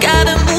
gotta move